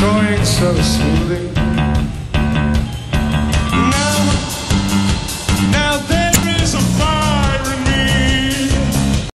destroying so slowly.